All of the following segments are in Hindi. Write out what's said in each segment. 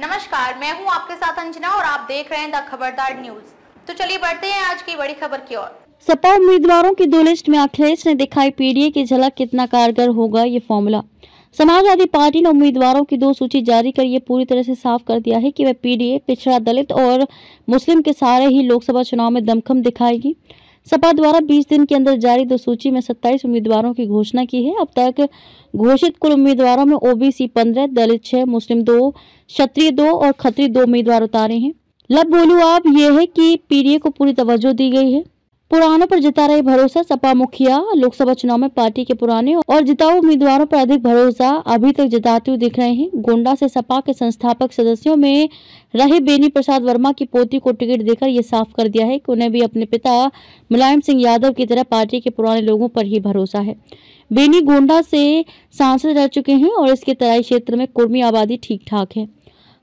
नमस्कार, मैं हूँ आपके साथ अंजना और आप देख रहे हैं द खबरदार न्यूज़। तो चलिए बढ़ते हैं आज की बड़ी खबर की ओर। सपा उम्मीदवारों की दो लिस्ट में अखिलेश ने दिखाई, पीडीए की झलक कितना कारगर होगा ये फॉर्मूला समाजवादी पार्टी ने उम्मीदवारों की दो सूची जारी कर ये पूरी तरह से साफ़ कर दिया है कि वह पीडीए, पिछड़ा दलित और मुस्लिम के सारे ही लोकसभा चुनाव में दमखम दिखाएगी। सपा द्वारा 20 दिन के अंदर जारी दो सूची में 27 उम्मीदवारों की घोषणा की है। अब तक घोषित कुल उम्मीदवारों में ओबीसी 15, दलित 6, मुस्लिम 2, क्षत्रिय 2 और खत्री 2 उम्मीदवार उतारे हैं। लब बोलू आप ये है कि पीडीए को पूरी तवज्जो दी गई है। पुरानों पर जता रहे भरोसा, सपा मुखिया, लोकसभा चुनाव में पार्टी के पुराने और जिताऊ उम्मीदवारों पर अधिक भरोसा अभी तक जताते हुए दिख रहे हैं। गोंडा से सपा के संस्थापक सदस्यों में रहे बेनी प्रसाद वर्मा की पोती को टिकट देकर ये साफ़ कर दिया है कि उन्हें भी अपने पिता मुलायम सिंह यादव की तरह पार्टी के पुराने लोगों पर ही भरोसा है। बेनी गोंडा से सांसद रह चुके हैं और इसके तराई क्षेत्र में कुर्मी आबादी ठीक ठाक है।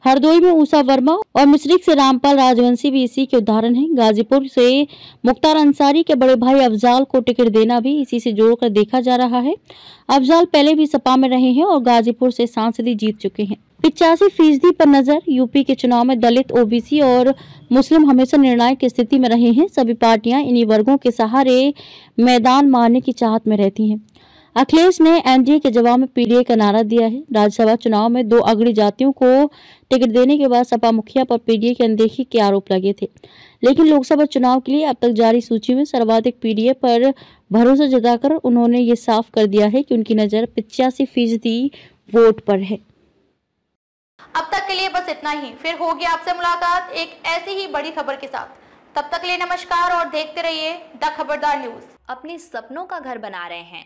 हरदोई में ऊषा वर्मा और मिश्रिक से रामपाल राजवंशी भी इसी के उदाहरण हैं। गाजीपुर से मुख्तार अंसारी के बड़े भाई अफजाल को टिकट देना भी इसी से जोड़कर देखा जा रहा है। अफजाल पहले भी सपा में रहे हैं और गाजीपुर से सांसद जीत चुके हैं। पिचासी फ़ीसदी पर नज़र यूपी के चुनाव में दलित, ओबीसी और मुस्लिम हमेशा निर्णायक स्थिति में रहे हैं। सभी पार्टियाँ इन्हीं वर्गों के सहारे मैदान मारने की चाहत में रहती हैं। अखिलेश ने एनडीए के जवाब में पीडीए का नारा दिया है। राज्यसभा चुनाव में दो अगड़ी जातियों को टिकट देने के बाद सपा मुखिया पर पीडीए की अनदेखी के आरोप लगे थे। लेकिन लोकसभा चुनाव के लिए अब तक जारी सूची में सर्वाधिक पीडीए पर भरोसा जताकर उन्होंने ये साफ़ कर दिया है कि उनकी नज़र पिचासी फ़ीसदी वोट पर है। अब तक के लिए बस इतना ही। फिर होगी आपसे मुलाकात एक ऐसी ही बड़ी खबर के साथ। तब तक लिए नमस्कार और देखते रहिए द खबरदार न्यूज़। अपने सपनों का घर बना रहे हैं।